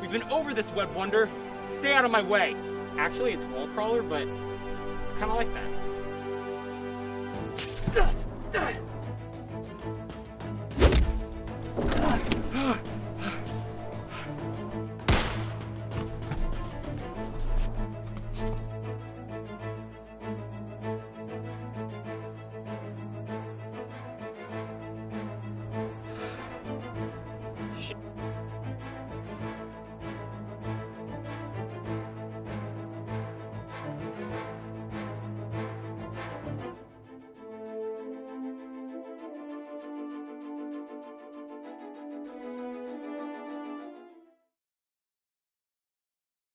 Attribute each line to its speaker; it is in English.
Speaker 1: We've been over this webbed wonder. Stay out of my way. Actually, it's wall crawler, but kind of like that.